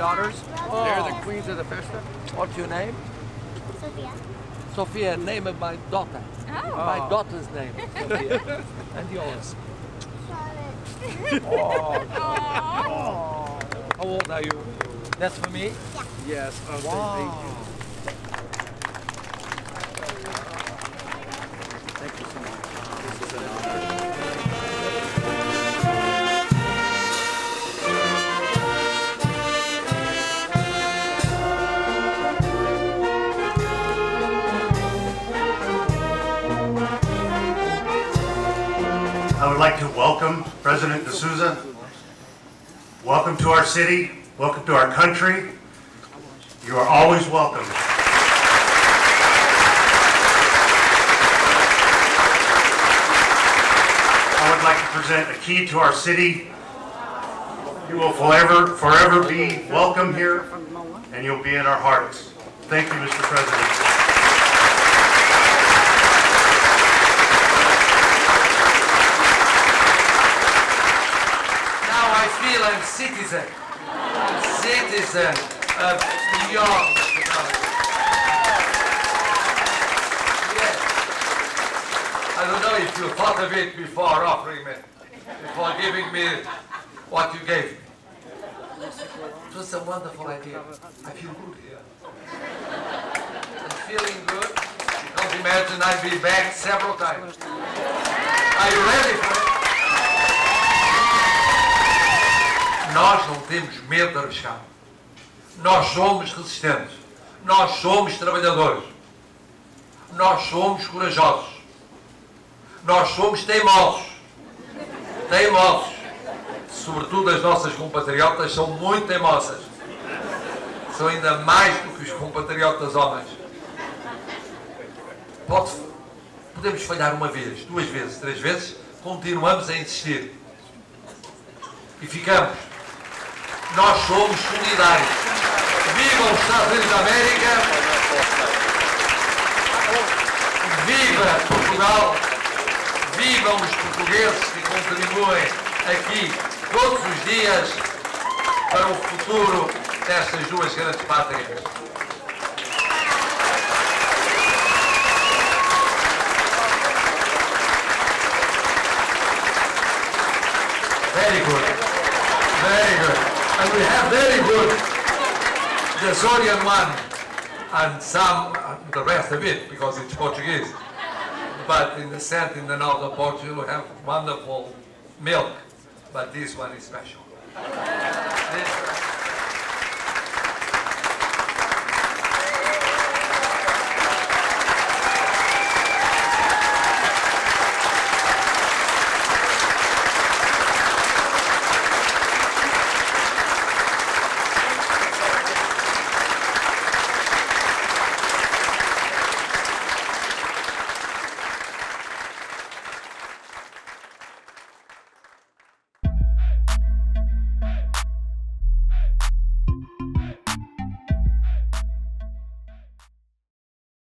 daughters. Oh. They're the queens of the festa. What's your name? Sophia. Sophia, name of my daughter. Oh. My daughter's name, Sophia. and yours. Charlotte. Oh, Aw. how old are you? That's for me? Yes. Okay. Wow. Like to welcome President de Sousa. Welcome to our city. Welcome to our country. You are always welcome. I would like to present a key to our city. You will forever, forever be welcome here, and you'll be in our hearts. Thank you, Mr. President. Now I feel I'm citizen. Citizen of New York. Yes. I don't know if you thought of it before offering me, before giving me what you gave me. It was a wonderful idea. I feel good here. I'm feeling good. You can't imagine I'll be back several times. Are you ready for it? Nós não temos medo de arriscar. Nós somos resistentes. Nós somos trabalhadores. Nós somos corajosos. Nós somos teimosos. Teimosos. Sobretudo as nossas compatriotas são muito teimosas. São ainda mais do que os compatriotas homens. Pode, podemos falhar uma vez, duas vezes, três vezes, continuamos a insistir. E ficamos. Nós somos solidários. Viva os Estados Unidos da América! Viva Portugal! Vivam os portugueses que contribuem aqui todos os dias para o futuro destas duas grandes pátrias. Very good. Very good. And we have very good the Azorean one and some, the rest of it, because it's Portuguese. But in the south, in the north of Portugal, we have wonderful milk. But this one is special.